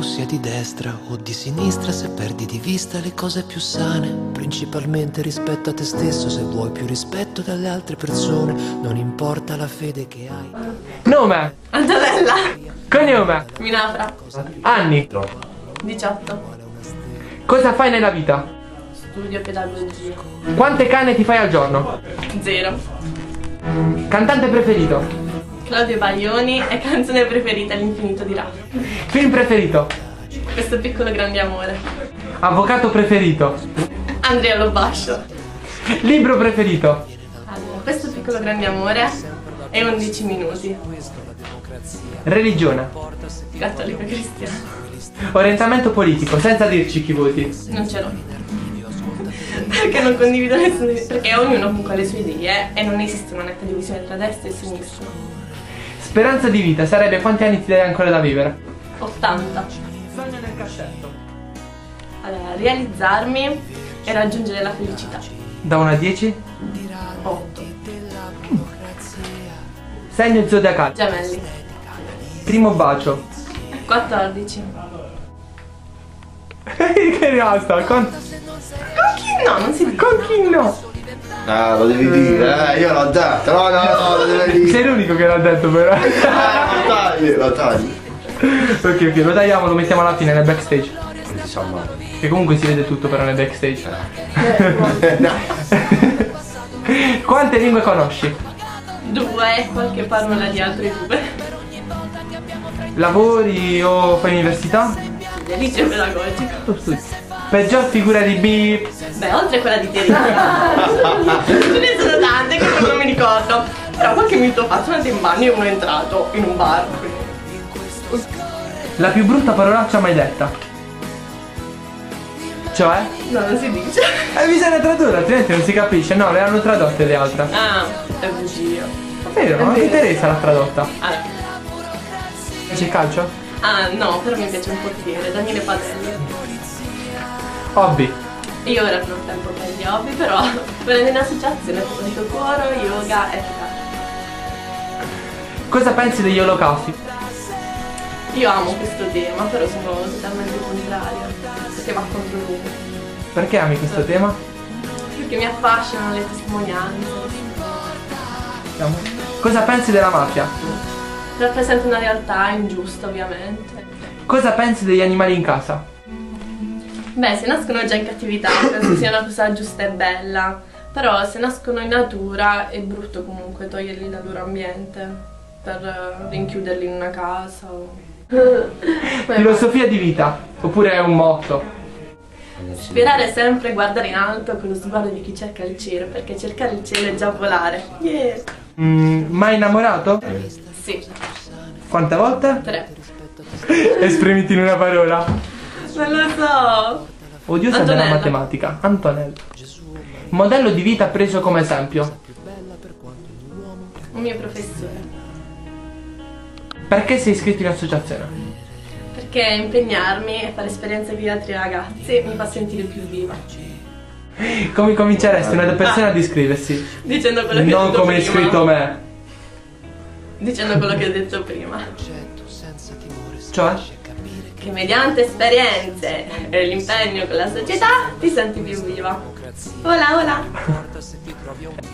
tu sia di destra o di sinistra, se perdi di vista le cose più sane, principalmente rispetto a te stesso, se vuoi più rispetto dalle altre persone, non importa la fede che hai. Nome, Antonella, cognome, Minafra, anni, 18, cosa fai nella vita? studio pedagogia, Quante canne ti fai al giorno? 0. Cantante preferito? Claudio Baglioni e canzone preferita L'infinito di Raffa. Film preferito? Questo piccolo grande amore. Avvocato preferito? Andrea Lobascio. Libro preferito? Allora, questo piccolo grande amore è 11 minuti. Religione? Cattolico cristiano. Orientamento politico, senza dirci chi voti. Non ce l'ho. Perché non condivido nessuna Perché ognuno comunque ha le sue idee e non esiste una netta divisione tra destra e sinistra. Speranza di vita sarebbe quanti anni ti dai ancora da vivere? 80. Sogno nel cassetto. Allora, realizzarmi e raggiungere la felicità. Da 1 a 10? 8. Segno zodiacale. Gemelli. Primo bacio. 14. che è rimasta? Con, Con chi no? Non si dice. con chi no? Ah, lo devi dire, eh, io l'ho detto, no, no, no, lo devi dire. Sei l'unico che l'ha detto però. Eh, lo tagli, lo tagli. ok, ok, lo tagliamo, lo mettiamo alla fine nel backstage. Insomma, Che comunque si vede tutto però nel backstage. Quante lingue conosci? Due qualche parola di altre due. Lavori o fai università? Liceo pedagogico. Peggior figura di B. Beh, oltre a quella di teoria. Ce ne sono tante che non mi ricordo. Però qualche minuto fa sono andato in bagno e uno è entrato in un bar. La più brutta parolaccia mai detta. Cioè? No, non si dice. Eh, bisogna tradurre, altrimenti non si capisce. No, le hanno tradotte le altre. Ah, è bugia. È vero, ma anche Teresa l'ha tradotta. Ah, Dice calcio? ah, no, però mi piace un portiere, Daniele Padelli. Hobby. Io ora non ho tempo per gli hobby, però prendo in associazione dico cuoro, yoga e chitarra. Cosa pensi degli olocausti? Io amo questo tema, però sono totalmente contraria, perché va contro lui. Perché ami questo tema? Perché mi affascinano le testimonianze. Cosa pensi della mafia? Rappresenta una realtà ingiusta, ovviamente. Cosa pensi degli animali in casa? Beh, se nascono già in cattività, penso sia una cosa giusta e bella. Però se nascono in natura è brutto comunque toglierli dal loro ambiente per eh, rinchiuderli in una casa o... Filosofia di vita, oppure è un motto. Sperare sempre e guardare in alto con lo sguardo di chi cerca il cielo, perché cercare il cielo è già volare. Yeah! Mm, mai innamorato? Sì, Quante volte? tre. Esprimiti in una parola. Non lo so. Odiosa della Antonella. matematica. Antonella. Modello di vita preso come esempio. Un mio professore. Perché sei iscritto in associazione? Perché impegnarmi e fare esperienze con gli altri ragazzi mi fa sentire più viva. Come cominceresti una persona ad iscriversi? Dicendo quello che ho Non detto come hai prima. iscritto me. Dicendo quello che ho detto prima. Cioè? Che mediante esperienze e l'impegno con la società ti senti più viva. Hola, hola.